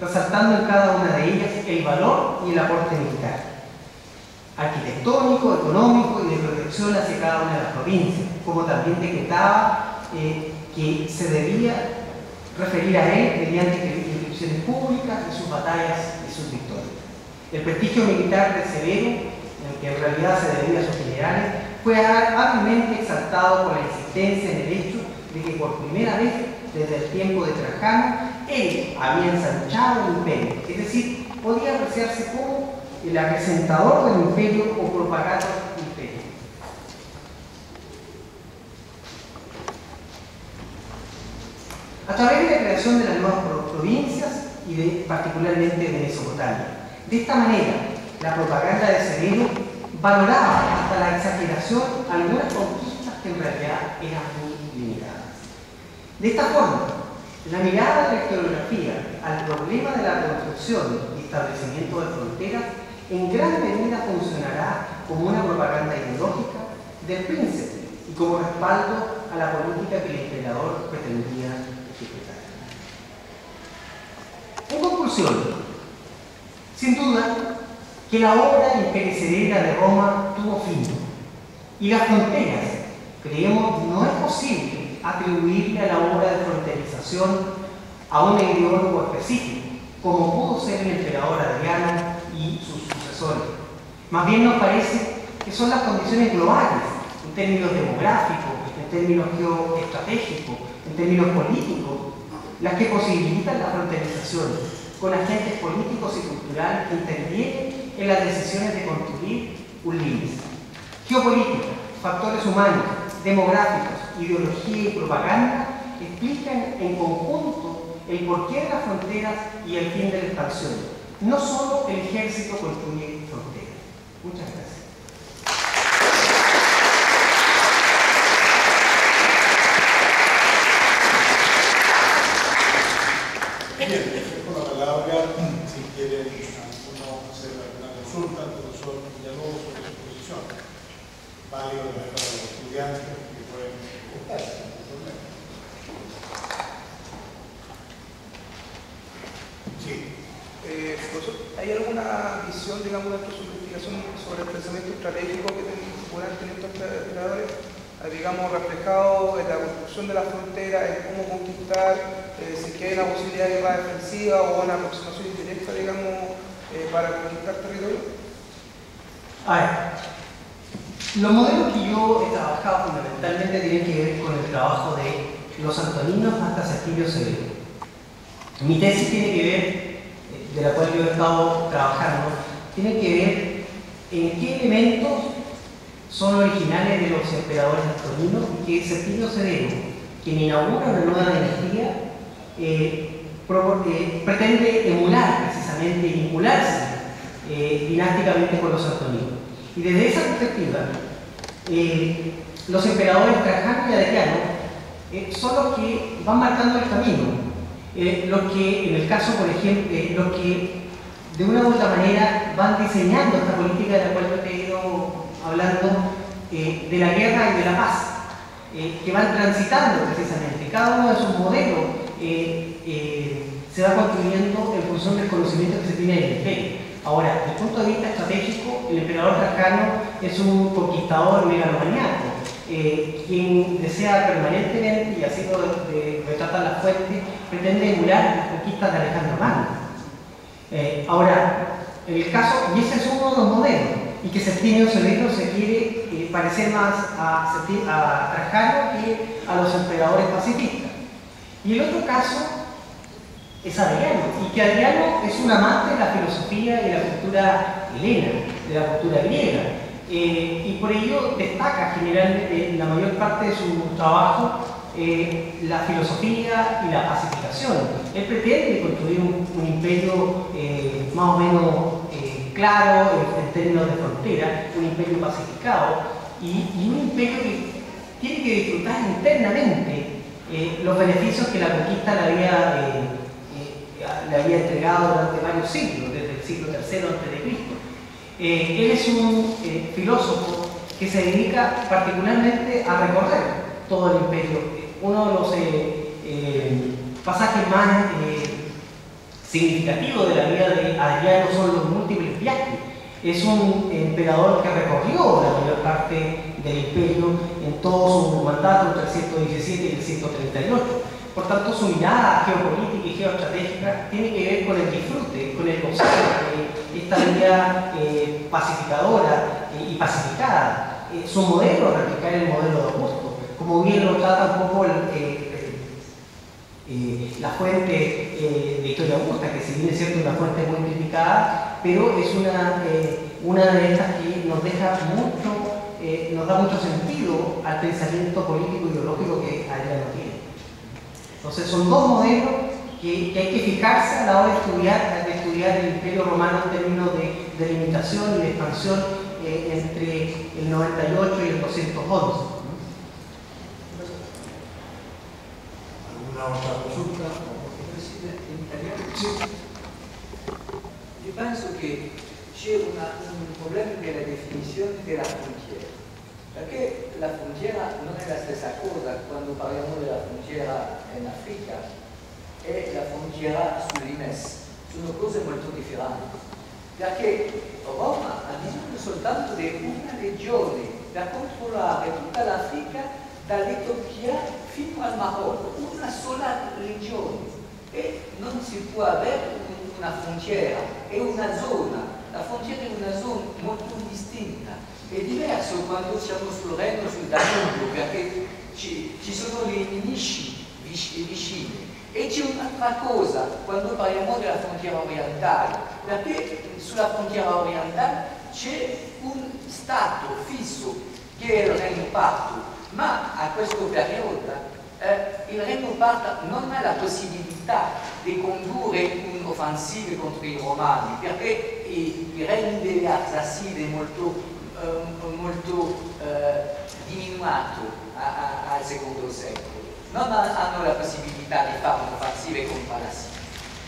resaltando en cada una de ellas el valor y el aporte militar, arquitectónico, económico y de protección hacia cada una de las provincias, como también decretaba eh, que se debía referir a él mediante inscripciones públicas de sus batallas y sus victorias. El prestigio militar de Severo, en el que en realidad se debía a sus generales, fue hábilmente exaltado por la existencia en el hecho de que por primera vez desde el tiempo de Trajano, él había ensanchado el imperio, es decir, podía apreciarse como el acrecentador del imperio o propagator del imperio. A través de la creación de las nuevas provincias y de, particularmente de Mesopotamia. De esta manera, la propaganda de Severo valoraba hasta la exageración algunas conquistas que en realidad eran muy limitadas. De esta forma, la mirada de la historiografía al problema de la construcción y establecimiento de fronteras en gran medida funcionará como una propaganda ideológica del príncipe y como respaldo a la política que el emperador pretendía ejecutar. En conclusión, sin duda que la obra imperecedera de Roma tuvo fin y las fronteras, creemos, no es posible atribuirle a la obra de a un ideólogo específico, como pudo ser el emperador Adriano y sus sucesores. Más bien nos parece que son las condiciones globales, en términos demográficos, en términos geoestratégicos, en términos políticos, las que posibilitan la fronterización con agentes políticos y culturales que intervienen en las decisiones de construir un límite. Geopolítica, factores humanos, demográficos, ideología y propaganda explican en conjunto el porqué de las fronteras y el fin de la expansión. No solo el ejército construye fronteras. Muchas gracias. Bien, dejo la palabra si quieren alguno hacer alguna consulta al profesor Villalobos sobre su posición. Válido para los estudiantes que pueden preguntar. Eh, ¿Hay alguna visión, digamos, de su investigación sobre el pensamiento estratégico que puedan tener estos operadores, eh, digamos, reflejado en la construcción de la frontera, en cómo conquistar, eh, si hay una posibilidad de guerra defensiva o una aproximación indirecta, digamos, para conquistar territorio? A los modelos que yo he trabajado fundamentalmente tienen que ver con el trabajo de los antoninos hasta Septimio Severo. Mi tesis tiene que ver de la cual yo he estado trabajando, tiene que ver en qué elementos son originales de los emperadores astoninos y que Septimio Severo, quien inaugura una nueva dinastía, eh, eh, pretende emular precisamente, vincularse eh, dinásticamente con los astoninos. Y desde esa perspectiva, los emperadores Trajano y Adriano son los que van marcando el camino eh, lo que, en el caso, por ejemplo, eh, los que de una u otra manera van diseñando esta política de la cual yo te he ido hablando, eh, de la guerra y de la paz, que van transitando precisamente. Cada uno de sus modelos se va construyendo en función del conocimiento que se tiene del imperio. Ahora, desde el punto de vista estratégico, el emperador Trajano es un conquistador megalomaniaco, eh, quien desea permanentemente, y así lo retratan las fuentes, pretende emular las conquistas de Alejandro Magno. Eh, ahora, el caso, y ese es uno de los modelos, y que Septimio Severo se quiere eh, parecer más a, a Trajano que a los emperadores pacifistas. Y el otro caso es Adriano, y que Adriano es un amante de la filosofía y la cultura helena, de la cultura griega, eh, y por ello destaca generalmente en la mayor parte de su trabajo eh, la filosofía y la pacificación. Él pretende construir un, imperio eh, más o menos claro en, términos de frontera, un imperio pacificado y, un imperio que tiene que disfrutar internamente los beneficios que la conquista le había, le había entregado durante varios siglos, desde el siglo III a.C. Eh, él es un eh, filósofo que se dedica particularmente a recorrer todo el imperio. Uno de los eh, pasajes más significativo de la vida de Adriano son los múltiples viajes. Es un emperador que recorrió la mayor parte del imperio en todo su mandato entre el 117 y el 138. Por tanto, su mirada geopolítica y geoestratégica tiene que ver con el disfrute, con el de esta vida eh, pacificadora eh, y pacificada. Eh, su modelo, replicar el modelo de Augusto, como bien lo trata un poco el, la fuente de Historia Augusta, que si bien es cierto una fuente muy criticada, pero es una, una de estas que nos deja mucho eh, nos da mucho sentido al pensamiento político ideológico que Adriano tiene. Entonces son dos modelos que, hay que fijarse a la hora de estudiar, de estudiar el Imperio Romano en términos de, de limitación y de expansión eh, entre el 98 y el 211. ¿Alguna otra consulta? Sí. Yo pienso que c'è un problema della definizione della frontiera. Perché la frontiera non è la stessa cosa quando parliamo della frontiera in Africa e la frontiera sull'Ines. Sono cose molto differenti. Perché Roma ha bisogno soltanto di una legione per controllare tutta l'Africa dall'Etiopia fino al Marocco, una sola legione. E non si può avere una frontiera, è una zona. La frontiera è una zona molto distinta è diverso quando siamo sul Reno, sul Danubio, perché ci, ci sono le nemici vicini. E c'è un'altra cosa quando parliamo della frontiera orientale, perché sulla frontiera orientale c'è un Stato fisso che è il Regno Parto, ma a questo periodo eh, il Regno Parto non ha la possibilità di condurre un'offensiva contro i Romani, perché i, i regni delle Arsacide molto eh, molto eh, diminuito al secondo secolo. Non hanno la possibilità di un'offensiva contro la Siria.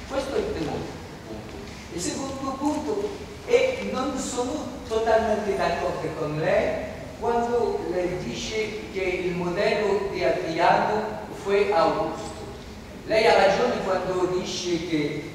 Questo è il primo punto. Il secondo punto è non sono totalmente d'accordo con lei quando lei dice che il modello di Adriano fu Augusto. Lei ha ragione quando dice che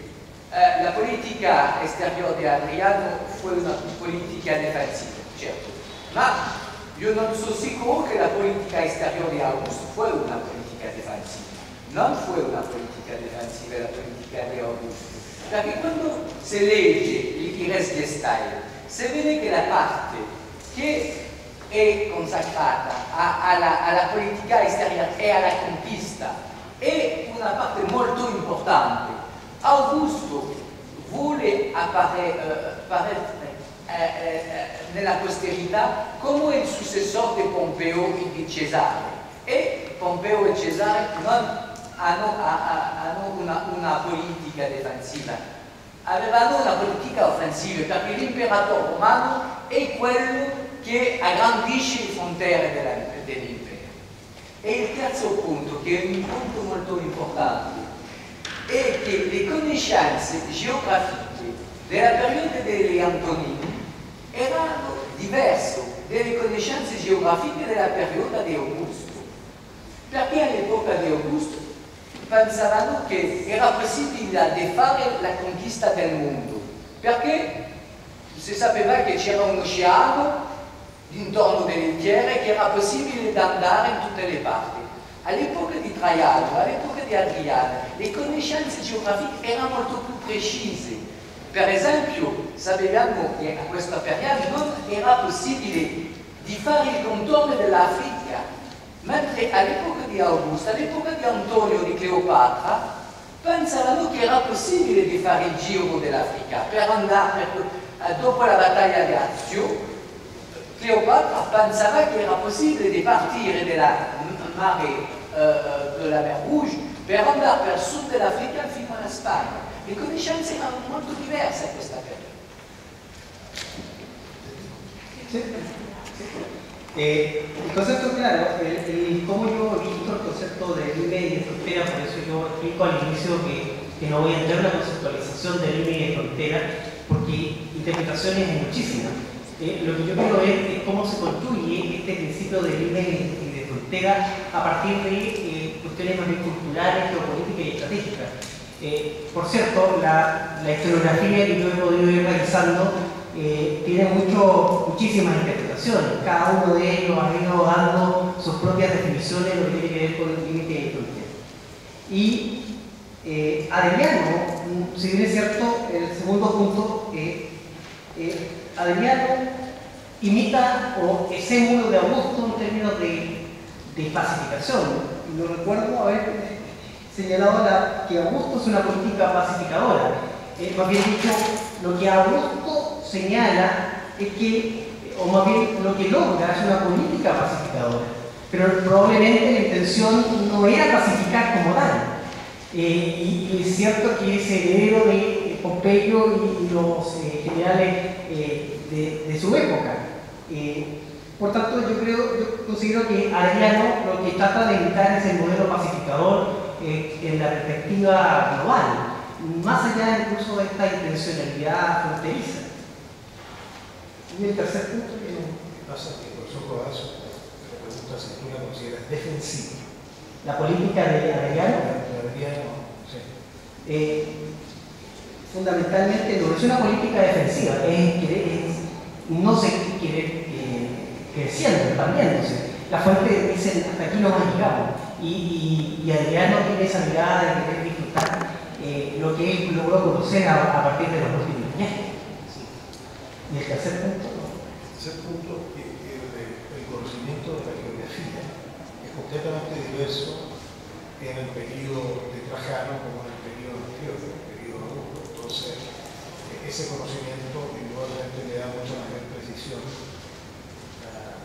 eh, la politica esteriore di Adriano fu una politica difensiva certo. Ma io non sono sicuro che la politica esteriore di Augusto fu una politica difensiva. Non fu una politica difensiva la politica di Augusto. Perché quando si legge il Res Gestail, si vede che la parte che è consacrata alla, alla politica esteriore e alla conquista è una parte molto importante. Augusto vuole apparire, uh, eh, eh, nella posterità come il successore di Pompeo e di Cesare. E Pompeo e Cesare non hanno, hanno una, una, politica difensiva. Avevano una politica offensiva perché l'imperatore romano è quello che aggrandisce le frontiere dell'impero. E il terzo punto che è un punto molto importante è che le conoscenze geografiche della periodo degli Antonini erano diverse dalle conoscenze geografiche della periodo di Augusto. Perché all'epoca di Augusto pensavano che era possibile fare la conquista del mondo, perché si sapeva che c'era un oceano intorno delle terre che era possibile andare in tutte le parti. All'epoca di Traiano, all'epoca di Adriano, le conoscenze geografiche erano molto più precise per esempio, sapevamo che a questo periodo era possibile di fare il contorno dell'Africa, mentre all'epoca di Augusto, all'epoca di Antonio di Cleopatra, pensavano che era possibile di fare il giro dell'Africa per andare, eh, dopo la battaglia di Azio, Cleopatra pensava che era possibile di partire dalla mare eh, della Mer Rouge per andare per sud dell'Africa fino alla Spagna. Le conoscenze erano molto diverse a questa periodo. El concepto claro, el, el, cómo yo he visto el concepto de límite y de frontera, por eso yo explico al inicio que, no voy a entrar en la conceptualización de límite y de frontera, porque interpretaciones hay muchísimas. Eh, lo que yo quiero ver es cómo se construye este principio de límite y de frontera a partir de eh, cuestiones más bien culturales, geopolíticas y estratégicas. Eh, por cierto, la, la, historiografía que yo he podido ir realizando eh, tiene mucho, muchísimas interpretaciones. Cada uno de ellos ha ido dando sus propias definiciones de lo que tiene que ver con el límite de. Y eh, Adriano, si bien es cierto, el segundo punto, eh, Adriano imita o es émulo de Augusto en términos de, de pacificación. Lo recuerdo haber señalado la, que Augusto es una política pacificadora. Eh, más bien dicho, lo que Augusto señala es que, o más bien lo que logra es una política pacificadora. Pero probablemente la intención no era pacificar como tal. Eh, y, es cierto que es heredero de Pompeyo y, los eh, generales eh, de, de, su época. Eh, por tanto, yo creo, yo considero que Adriano lo que trata de imitar es el modelo pacificador eh, en la perspectiva global, más allá incluso de esta intencionalidad fronteriza. Y el tercer punto que pasa que el profesor Codazo le pregunta si tú la consideras defensiva. La política de Adriano, sí. eh, fundamentalmente no es una política defensiva, es, es no se quiere eh, creciendo, expandiéndose. La fuente dice hasta aquí no más llegamos. Y, y, y, Adriano tiene esa mirada de querer disfrutar eh, lo que él logró conocer a, partir de los últimos viajes. Y el tercer punto, ¿no? El tercer punto, el, el conocimiento de la geografía es completamente diverso en el periodo de Trajano como en el periodo anterior, en el periodo Augusto. Entonces, ese conocimiento indudablemente le da mucha mayor precisión a,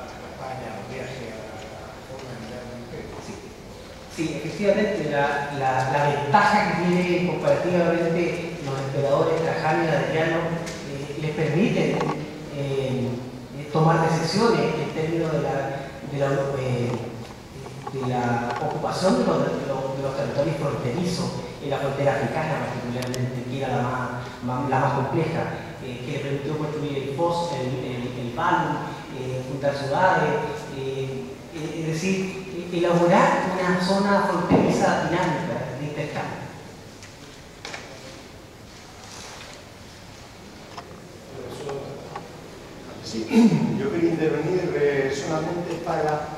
a la campaña, al viaje, a la forma de mirar el imperio. Sí, sí efectivamente, la, la, ventaja que tiene comparativamente los emperadores Trajano y Adriano eh, les permite eh, tomar decisiones en términos de la, de la, eh, ocupación de los, de, territorios fronterizos en la frontera africana particularmente, que era la más, la más compleja, eh, que le permitió construir el FOS, el, el, el eh, juntar ciudades, eh, es decir, elaborar una zona fronteriza dinámica de intercambio. Sí, yo quería intervenir solamente para